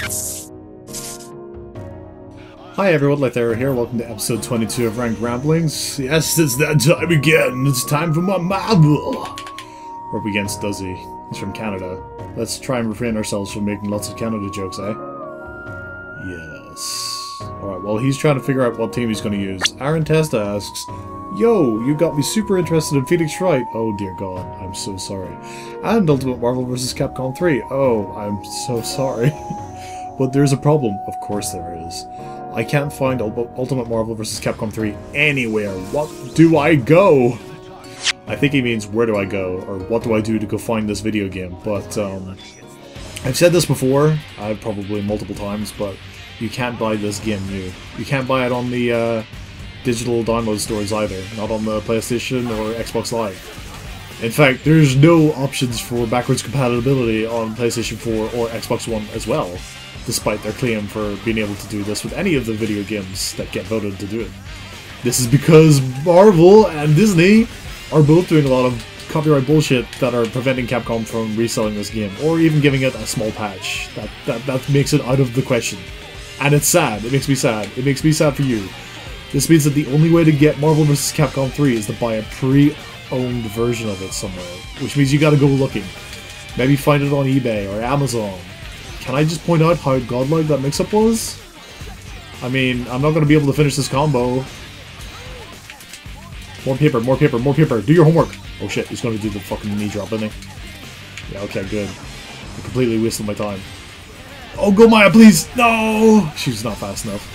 Hi everyone, Lythero here, welcome to episode 22 of Ranked Ramblings. Yes, it's that time again, it's time for my Marvel! We're up against Duzzy, he's from Canada. Let's try and refrain ourselves from making lots of Canada jokes, eh? Yes. Alright, well he's trying to figure out what team he's going to use. Aaron Testa asks, Yo, you got me super interested in Phoenix Wright. Oh dear god, I'm so sorry. And Ultimate Marvel vs. Capcom 3. Oh, I'm so sorry. but there's a problem. Of course there is. I can't find Ultimate Marvel vs. Capcom 3 anywhere. What do I go? I think he means where do I go, or what do I do to go find this video game, but um, I've said this before, I've probably multiple times, but you can't buy this game new. You can't buy it on the uh, digital download stores either, not on the PlayStation or Xbox Live. In fact, there's no options for backwards compatibility on PlayStation 4 or Xbox One as well, despite their claim for being able to do this with any of the video games that get voted to do it. This is because Marvel and Disney are both doing a lot of copyright bullshit that are preventing Capcom from reselling this game, or even giving it a small patch. That, that, that makes it out of the question. And it's sad. It makes me sad. It makes me sad for you. This means that the only way to get Marvel vs. Capcom 3 is to buy a pre-owned version of it somewhere, which means you gotta go looking. Maybe find it on eBay or Amazon. Can I just point out how godlike that mix-up was? I mean, I'm not gonna be able to finish this combo. More paper, more paper, more paper. Do your homework. Oh shit, he's gonna do the fucking knee drop, isn't he? Yeah, okay, good. I completely wasted my time. Oh, go Maya, please! No! She's not fast enough.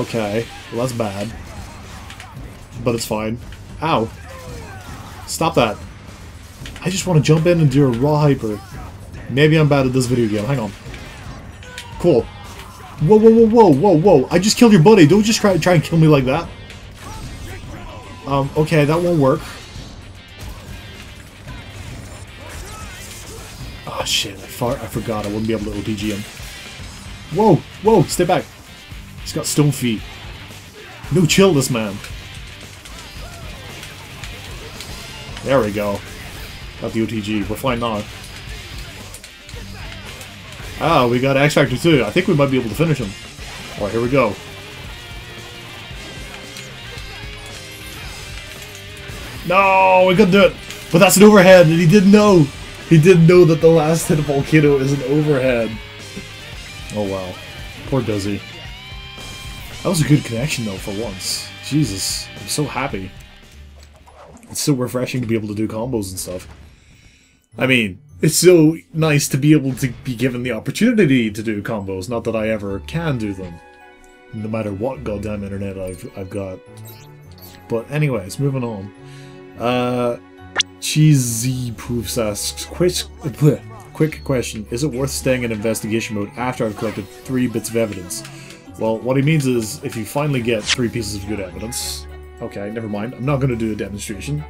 Okay, well that's bad. But it's fine. Ow. Stop that. I just want to jump in and do a raw hyper. Maybe I'm bad at this video game. Hang on. Cool. Whoa, whoa, whoa, whoa, whoa, whoa. I just killed your buddy. Don't just try, try and kill me like that. Um, okay, that won't work. Oh shit, I, far I forgot I wouldn't be able to OTG him. Whoa, whoa, stay back. He's got stone feet. No chill, this man. There we go. Got the OTG. We're fine now. Ah, we got X Factor too. I think we might be able to finish him. Alright, here we go. No, we couldn't do it. But that's an overhead, and he didn't know. He didn't know that the last hit of Volcano is an overhead. Oh wow. Poor Duzzy. That was a good connection, though, for once. Jesus, I'm so happy. It's so refreshing to be able to do combos and stuff. I mean, it's so nice to be able to be given the opportunity to do combos, not that I ever can do them. No matter what goddamn internet I've, I've got. But anyways, moving on. Uh, Cheesy Poofs asks, quick, quick question, is it worth staying in investigation mode after I've collected three bits of evidence? Well, what he means is, if you finally get three pieces of good evidence... Okay, never mind. I'm not going to do a demonstration.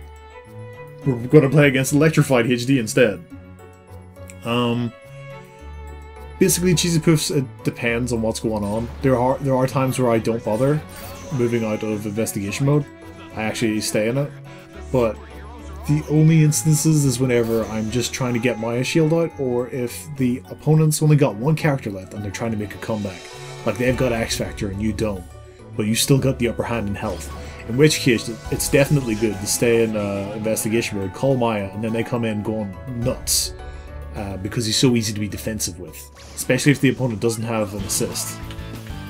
We're going to play against Electrified HD instead. Um... Basically, Cheesy Poofs, it depends on what's going on. There are there are times where I don't bother moving out of investigation mode. I actually stay in it. But the only instances is whenever I'm just trying to get my shield out, or if the opponent's only got one character left and they're trying to make a comeback. Like they've got X Factor and you don't, but you still got the upper hand in health. In which case, it's definitely good to stay in uh, investigation mode, call Maya, and then they come in going nuts. Uh, because he's so easy to be defensive with, especially if the opponent doesn't have an assist.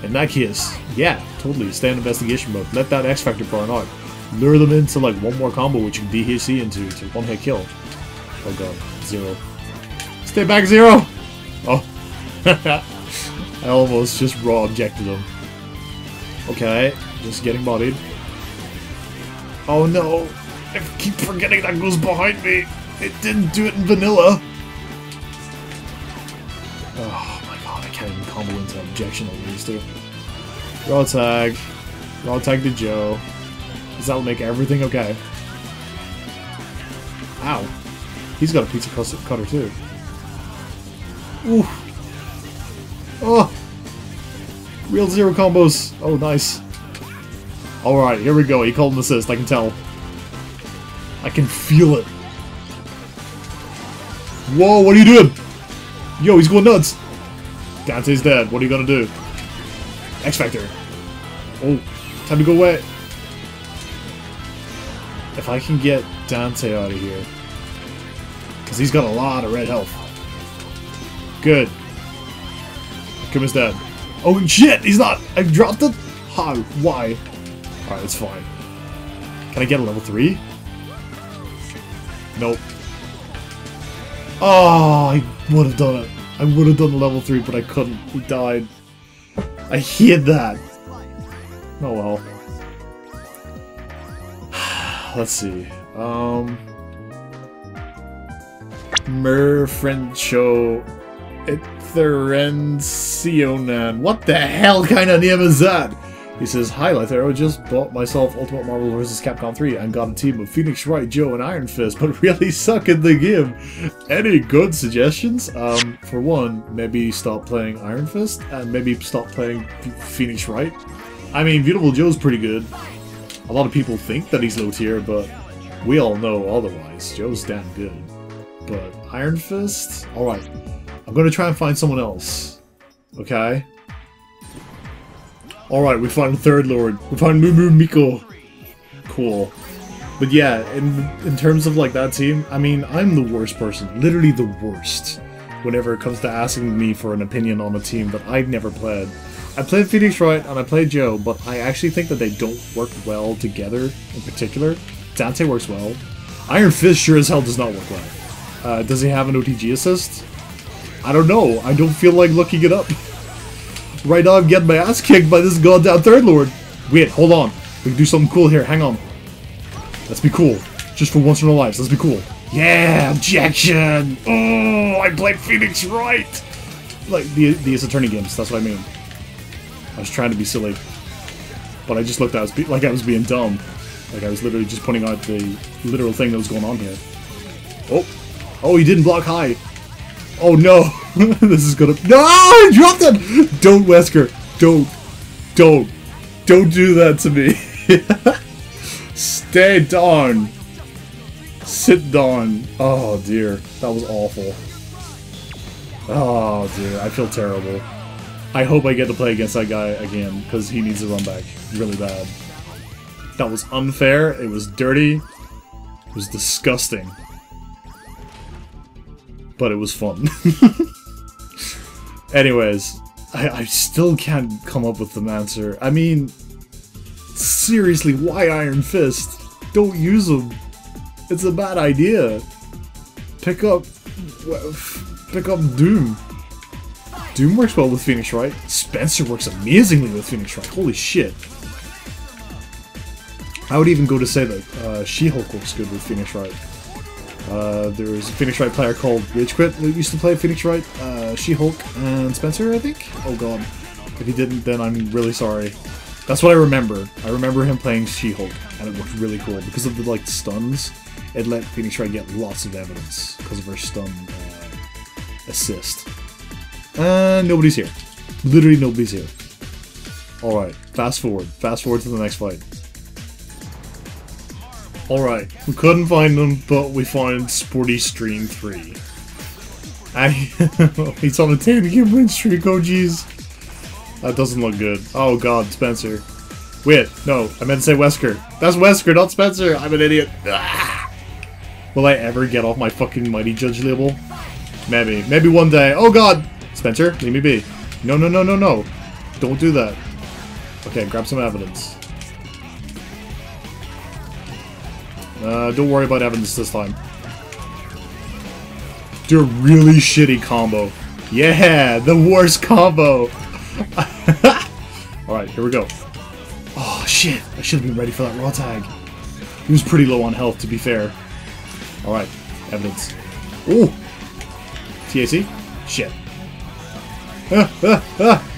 In that case, yeah, totally, stay in investigation mode, let that X Factor burn out, lure them into like one more combo which you can DHC into to one hit kill. Oh god, zero. Stay back, zero! Oh. I almost just raw objected him. Okay, just getting bodied. Oh no! I keep forgetting that goes behind me! It didn't do it in vanilla! Combo into objection these. Raw tag. Raw tag to Joe. Does that make everything okay? Ow. He's got a pizza cutter too. Ooh. Oh! Real zero combos. Oh, nice. Alright, here we go. He called an assist, I can tell. I can feel it. Whoa, what are you doing? Yo, he's going nuts! Dante's dead. What are you gonna do? X Factor. Oh, time to go away. If I can get Dante out of here. Because he's got a lot of red health. Good. Kuma's dead. Oh shit, he's not! I dropped it? How? Why? Alright, it's fine. Can I get a level 3? Nope. Oh, I would have done it. I would have done level 3, but I couldn't. He died. I hate that. Oh well. Let's see. Um... Merfrencho Itherencionan. What the hell kind of name is that? He says, Hi Lythero, just bought myself Ultimate Marvel vs. Capcom 3 and got a team of Phoenix Wright, Joe, and Iron Fist, but really suck at the game. Any good suggestions? Um, for one, maybe stop playing Iron Fist, and maybe stop playing Phoenix Wright. I mean, Viewtiful Joe's pretty good. A lot of people think that he's low tier, but we all know otherwise. Joe's damn good. But Iron Fist? Alright. I'm gonna try and find someone else. Okay? Alright, we found Third Lord. We found Mumu Miko. Cool. But yeah, in in terms of like that team, I mean, I'm the worst person. Literally the worst. Whenever it comes to asking me for an opinion on a team that I've never played. I played Phoenix Wright and I played Joe, but I actually think that they don't work well together in particular. Dante works well. Iron Fist sure as hell does not work well. Uh, does he have an OTG assist? I don't know. I don't feel like looking it up. Right now I'm getting my ass kicked by this goddamn Third Lord. Wait, hold on. We can do something cool here. Hang on. Let's be cool. Just for once in our lives. Let's be cool. Yeah, objection! Oh, I played Phoenix right. Like, the, the Ace Attorney games, that's what I mean. I was trying to be silly. But I just looked at like I was being dumb. Like I was literally just pointing out the literal thing that was going on here. Oh! Oh, he didn't block high! Oh no! this is gonna- No! I dropped! Don't, Wesker! Don't! Don't! Don't do that to me! Stay down! Sit down! Oh dear, that was awful. Oh dear, I feel terrible. I hope I get to play against that guy again, because he needs to run back really bad. That was unfair, it was dirty, it was disgusting. But it was fun. Anyways, I, I still can't come up with an answer. I mean, seriously, why Iron Fist? Don't use him. It's a bad idea. Pick up... Pick up Doom. Doom works well with Phoenix Wright. Spencer works amazingly with Phoenix Wright. Holy shit. I would even go to say that uh, She-Hulk works good with Phoenix Wright. Uh, there was a Phoenix Wright player called Rage Quit who used to play Phoenix Wright, uh, She-Hulk, and Spencer, I think? Oh god. If he didn't, then I'm really sorry. That's what I remember. I remember him playing She-Hulk, and it looked really cool. Because of the, like, stuns, it let Phoenix Wright get lots of evidence because of her stun uh, assist. And nobody's here. Literally nobody's here. Alright, fast forward. Fast forward to the next fight. Alright, we couldn't find them, but we found Sporty Stream 3. I, he's on 10 game win streak, oh jeez. That doesn't look good. Oh god, Spencer. Wait, no, I meant to say Wesker. That's Wesker, not Spencer. I'm an idiot. Ah. Will I ever get off my fucking Mighty Judge label? Maybe. Maybe one day. Oh god! Spencer, leave me be. No, no, no, no, no. Don't do that. Okay, grab some evidence. Uh, don't worry about evidence this time. Do a really shitty combo. Yeah, the worst combo! Alright, here we go. Oh, shit. I should have been ready for that raw tag. He was pretty low on health, to be fair. Alright, evidence. Ooh! TAC? Shit. Ah, ah, ah.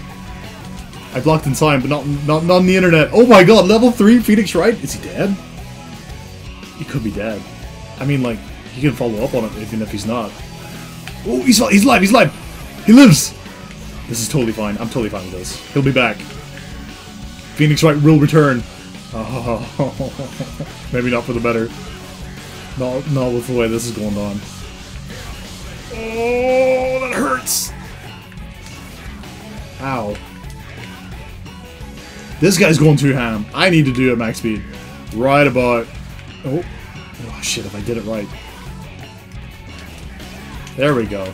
I blocked in time, but not, not, not on the internet. Oh my god, level 3 Phoenix Wright? Is he dead? he could be dead. I mean, like, he can follow up on it even if he's not. Oh, he's, he's alive, he's alive! He lives! This is totally fine. I'm totally fine with this. He'll be back. Phoenix Wright will return. Oh, maybe not for the better. Not, not with the way this is going on. Oh, that hurts! Ow. This guy's going too ham. I need to do it max speed. Right about Oh. Oh, shit, if I did it right. There we go.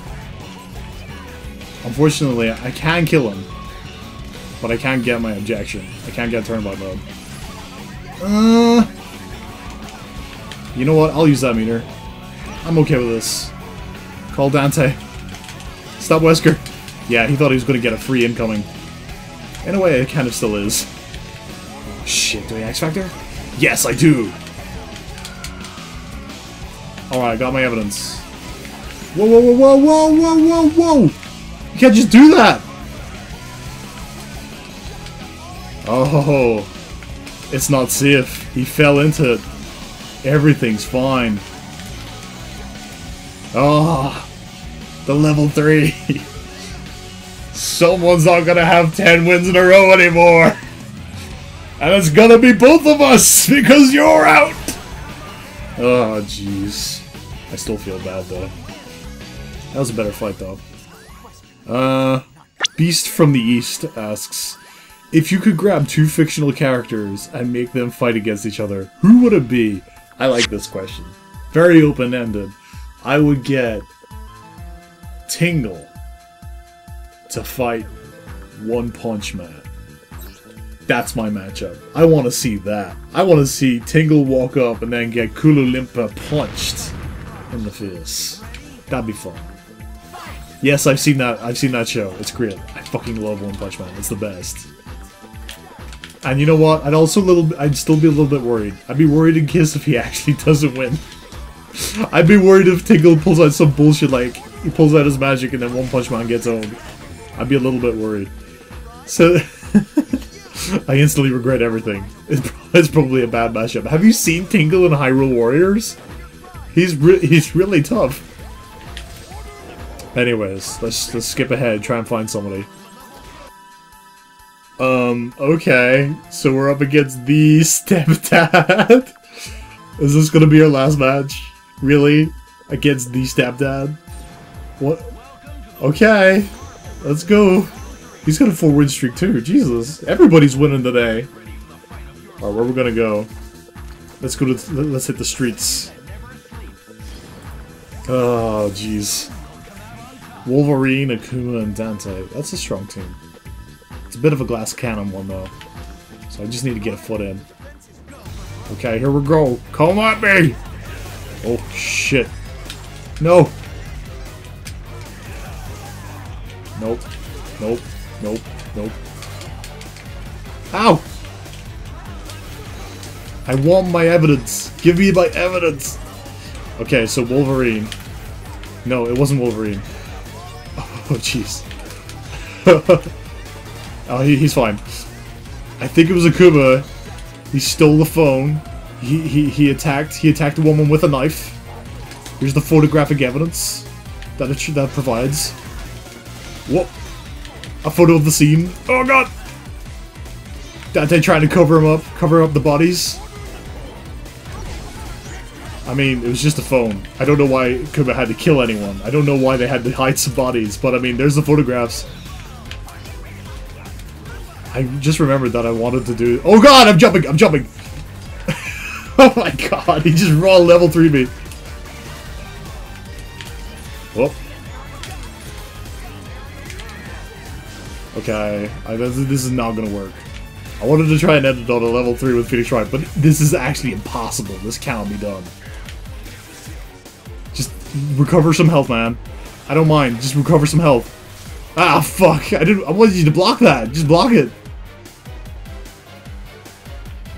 Unfortunately, I can kill him. But I can't get my objection. I can't get turnabout mode. Uh... You know what? I'll use that meter. I'm okay with this. Call Dante. Stop Wesker. Yeah, he thought he was going to get a free incoming. In a way, it kind of still is. Shit, do I X Factor? Yes, I do! Alright, got my evidence. Whoa, whoa, whoa, whoa, whoa, whoa, whoa! You can't just do that! Oh, it's not safe. He fell into it. Everything's fine. Oh, the level 3. Someone's not gonna have 10 wins in a row anymore. And it's gonna be both of us because you're out. Oh, jeez. I still feel bad though. That was a better fight though. Uh, Beast from the East asks, if you could grab two fictional characters and make them fight against each other, who would it be? I like this question. Very open-ended. I would get Tingle to fight One Punch Man. That's my matchup. I want to see that. I want to see Tingle walk up and then get Kulu punched in the face. That'd be fun. Yes, I've seen that. I've seen that show. It's great. I fucking love One Punch Man. It's the best. And you know what? I'd also little. I'd still be a little bit worried. I'd be worried in case if he actually doesn't win. I'd be worried if Tingle pulls out some bullshit like he pulls out his magic and then One Punch Man gets owned. I'd be a little bit worried. So. I instantly regret everything. It's probably a bad matchup. Have you seen Tingle in Hyrule Warriors? He's re he's really tough. Anyways, let's let's skip ahead. Try and find somebody. Um. Okay. So we're up against the stepdad. Is this gonna be our last match? Really? Against the stepdad? What? Okay. Let's go. He's got a full win streak too. Jesus, everybody's winning today. All right, where we gonna go? Let's go to let's hit the streets. Oh, jeez. Wolverine, Akuma, and Dante. That's a strong team. It's a bit of a glass cannon one though, so I just need to get a foot in. Okay, here we go. Come at me! Oh shit! No! Nope. Nope. Nope. Nope. Ow! I want my evidence. Give me my evidence. Okay, so Wolverine. No, it wasn't Wolverine. Oh, jeez. oh, he, he's fine. I think it was Akuma. He stole the phone. He, he, he attacked. He attacked a woman with a knife. Here's the photographic evidence that it that provides. What? a photo of the scene. Oh god! Dante trying to cover him up, cover up the bodies. I mean, it was just a phone. I don't know why Kuba had to kill anyone. I don't know why they had to hide some bodies, but I mean, there's the photographs. I just remembered that I wanted to do- Oh god, I'm jumping! I'm jumping! oh my god, he just raw level 3 me. Oh. Okay, I, this, this is not gonna work. I wanted to try and end it on a level 3 with Phoenix Wright, but this is actually impossible. This cannot be done. Recover some health, man. I don't mind. Just recover some health. Ah, fuck. I didn't. I wanted you to block that. Just block it.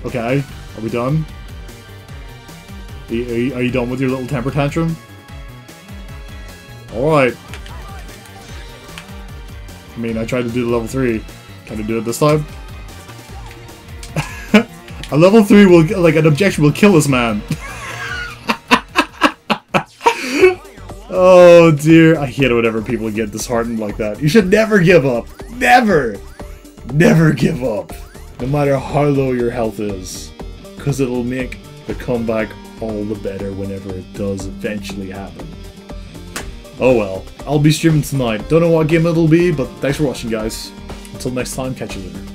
Okay. Are we done? Are you, are you done with your little temper tantrum? Alright. I mean, I tried to do the level 3. Can I do it this time? a level 3 will, like, an objection will kill this man. oh dear, I hate it whenever people get disheartened like that. You should never give up. Never! Never give up. No matter how low your health is. Because it'll make the comeback all the better whenever it does eventually happen. Oh well. I'll be streaming tonight. Don't know what game it'll be, but thanks for watching, guys. Until next time, catch you later.